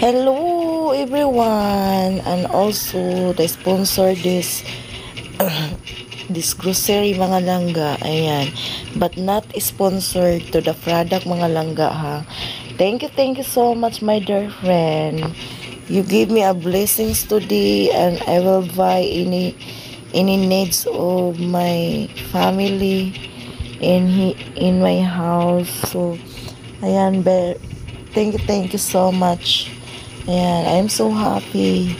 Hello everyone. And also the sponsor this this grocery mga langga. Ayan. But not sponsored to the product mga langga ha. Thank you thank you so much my dear friend. You give me a blessings today and I will buy any any needs of my family in he, in my house. So ayan thank you thank you so much ayan I'm so happy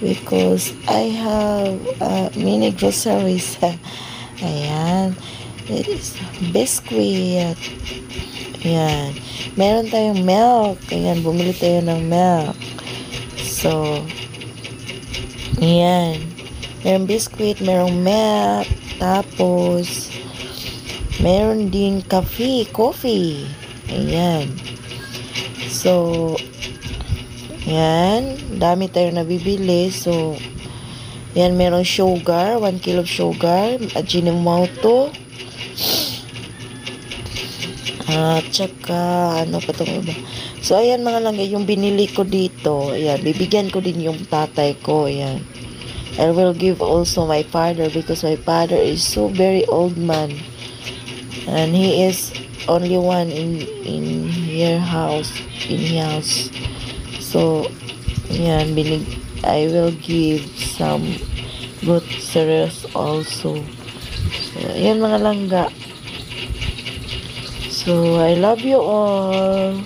because I have uh, mini groceries ayan it is biscuit ayan meron tayong milk ayan bumili tayo ng milk so ayan merong biscuit merong milk tapos Meron din coffee, coffee. Ayan. So, yan. Dami tayong nabibili. So, yan, meron sugar. 1 kilo of sugar. Ajinomoto. At saka, ano pa itong iba. So, ayan mga lang, yung binili ko dito. Ayan, bibigyan ko din yung tatay ko. Ayan. I will give also my father because my father is so very old man and he is only one in in your house in house so yan binig I will give some good cereals also. So yan mga langga. So I love you all.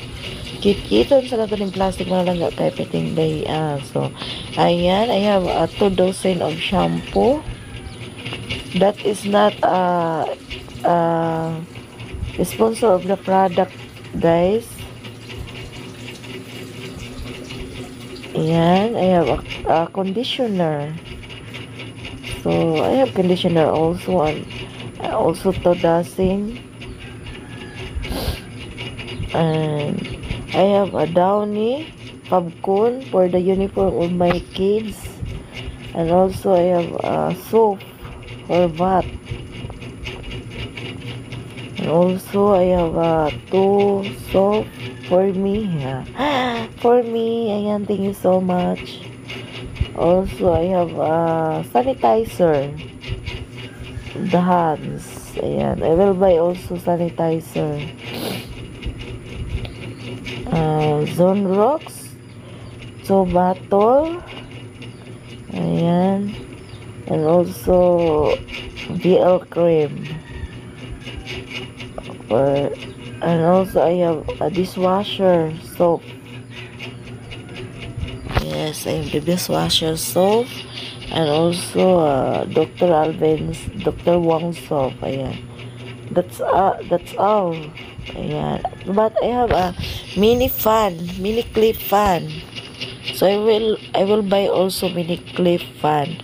Kit-kiton sa nato ng plastic mga langga kay peting day. Ah. so ayan I have a two dozen of shampoo. That is not uh, uh, sponsor of the product guys Ayan, I have a, a conditioner. So, I have conditioner also and also to dozen. And I have a downy popcorn for the uniform of my kids. And also I have a soap for bath. And also, I have uh, two soap for me. Yeah. For me, ayan, thank you so much. Also, I have uh, sanitizer. The hands. Ayan, I will buy also sanitizer. Uh, Zone Rocks. So, bottle. Ayan. And also, VL cream. for and also I have a dishwasher soap yes I have the dishwasher soap and also uh, Dr. Alvin's Dr. Wong soap ayan that's uh, that's all ayan but I have a mini fan mini clip fan so I will I will buy also mini clip fan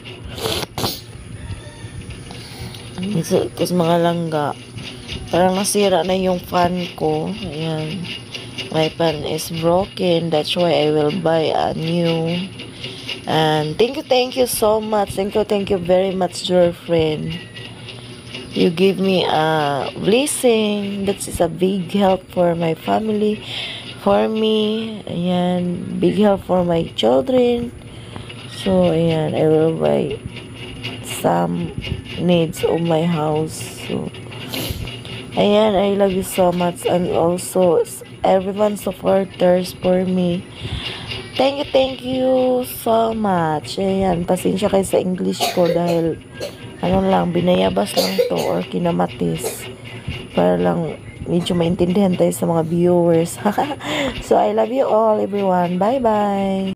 kasi mga langga Parang nasira na yung fan ko. Ayan. My fan is broken. That's why I will buy a new. And thank you, thank you so much. Thank you, thank you very much, dear friend. You give me a blessing. That is a big help for my family. For me. Ayan. Big help for my children. So, ayan. I will buy some needs of my house. So, Ayan, I love you so much and also everyone supporters for me. Thank you, thank you so much. Ayan, pasensya kayo sa English ko dahil ano lang, binayabas lang to or kinamatis para lang medyo maintindihan tayo sa mga viewers. so, I love you all, everyone. Bye-bye!